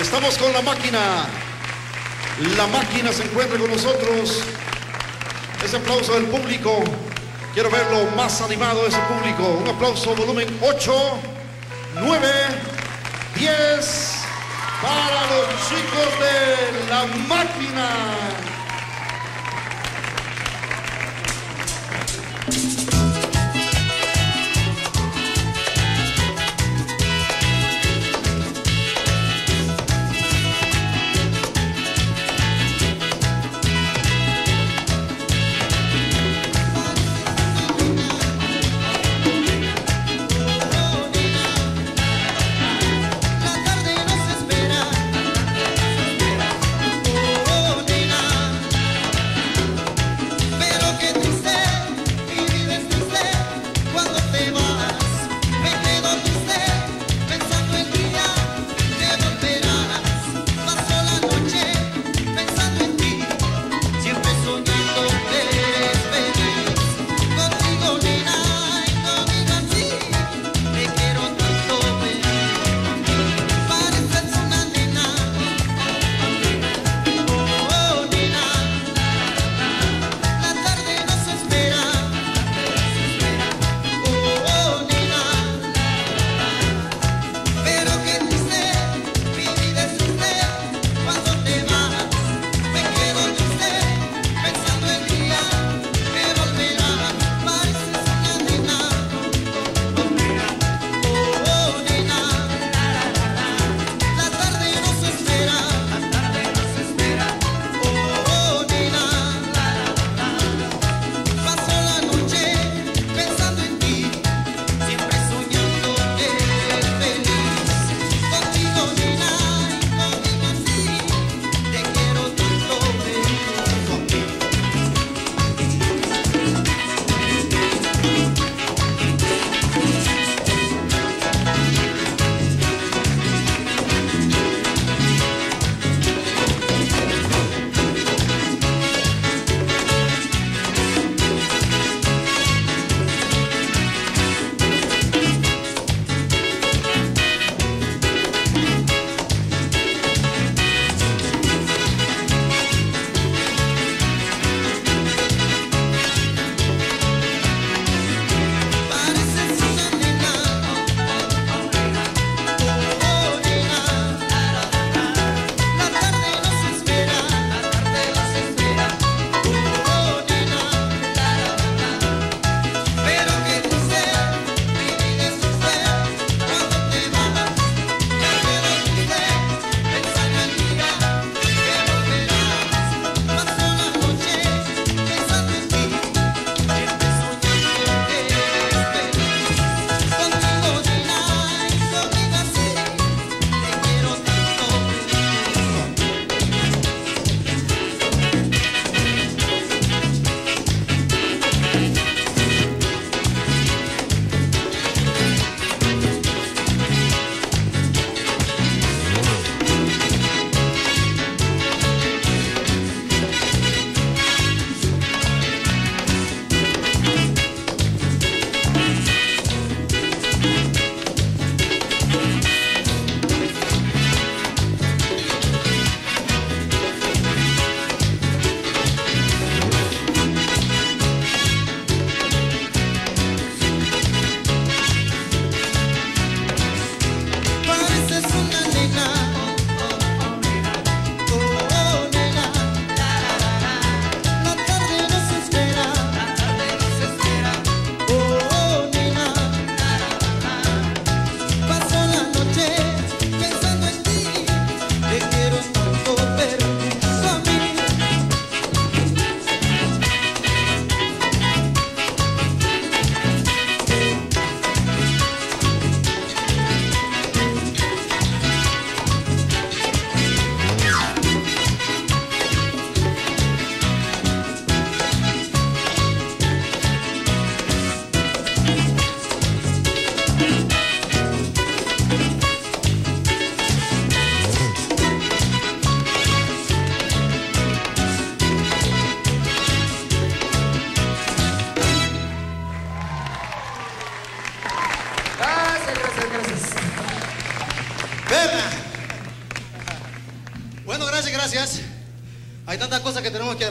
Estamos con la máquina. La máquina se encuentra con nosotros. Ese aplauso del público. Quiero verlo más animado ese público. Un aplauso, volumen 8, 9, 10 para los chicos de la máquina.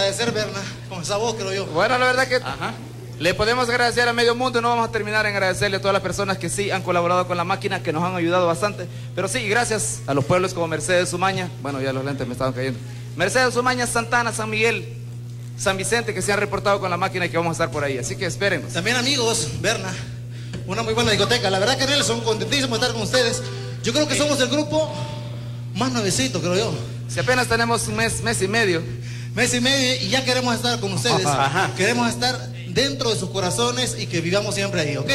Agradecer, Berna, con esa voz, creo yo. Bueno, la verdad que Ajá. le podemos agradecer a medio mundo. No vamos a terminar en agradecerle a todas las personas que sí han colaborado con la máquina, que nos han ayudado bastante. Pero sí, gracias a los pueblos como Mercedes Sumaña. Bueno, ya los lentes me estaban cayendo. Mercedes Sumaña, Santana, San Miguel, San Vicente, que se han reportado con la máquina y que vamos a estar por ahí. Así que espérenos. También amigos, Berna, una muy buena discoteca. La verdad que Nelson, contentísimo de estar con ustedes. Yo creo que somos el grupo más nuevecito, creo yo. Si apenas tenemos un mes, mes y medio. Mes y medio y ya queremos estar con ustedes. Ajá. Queremos estar dentro de sus corazones y que vivamos siempre ahí, ¿ok?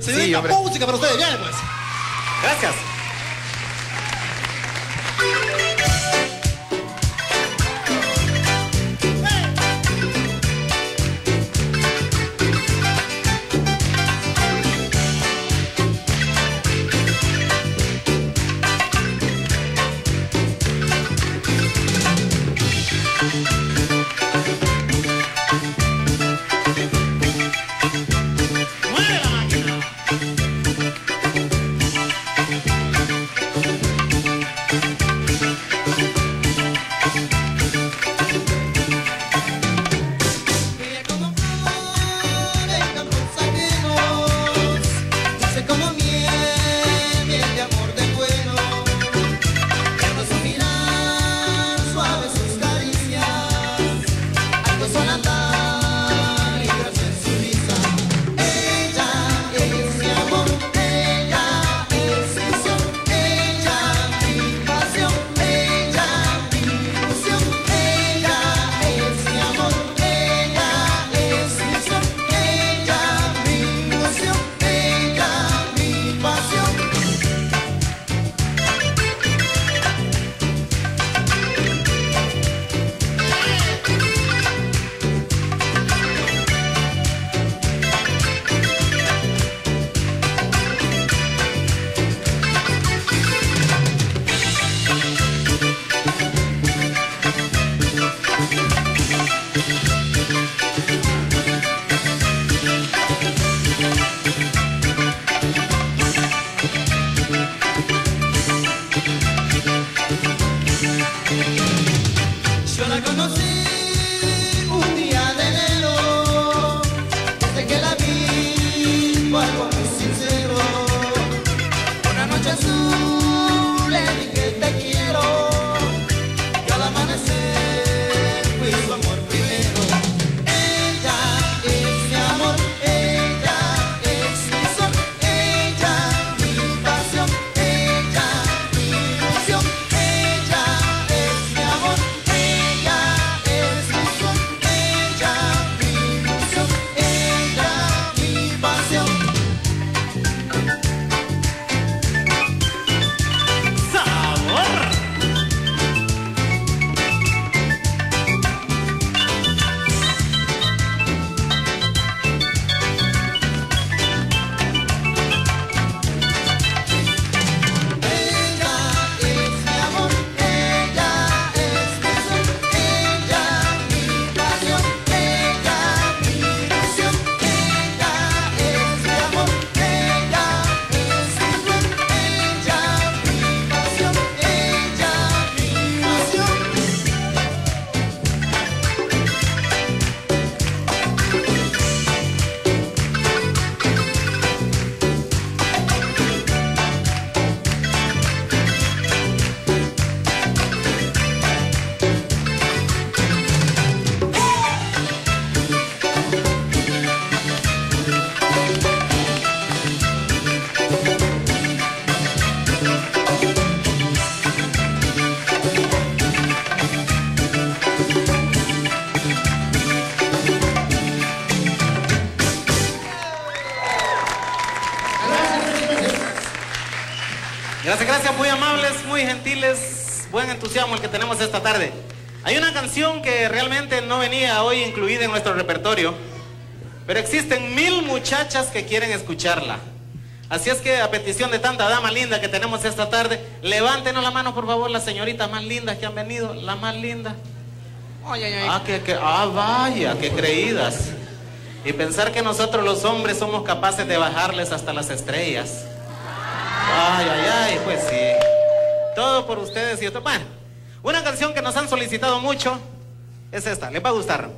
Señorita, hombre. música para ustedes, ya pues. Gracias. Gracias, gracias, muy amables, muy gentiles, buen entusiasmo el que tenemos esta tarde. Hay una canción que realmente no venía hoy incluida en nuestro repertorio, pero existen mil muchachas que quieren escucharla. Así es que a petición de tanta dama linda que tenemos esta tarde, levántenos la mano por favor las señoritas más lindas que han venido, las más lindas. Ay, ay, ay. Ah, que, que- ah, vaya, qué creídas. Y pensar que nosotros los hombres somos capaces de bajarles hasta las estrellas. Ay, ay, ay, pues sí. Todo por ustedes y otro. Bueno, Una canción que nos han solicitado mucho es esta, les va a gustar.